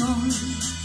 爱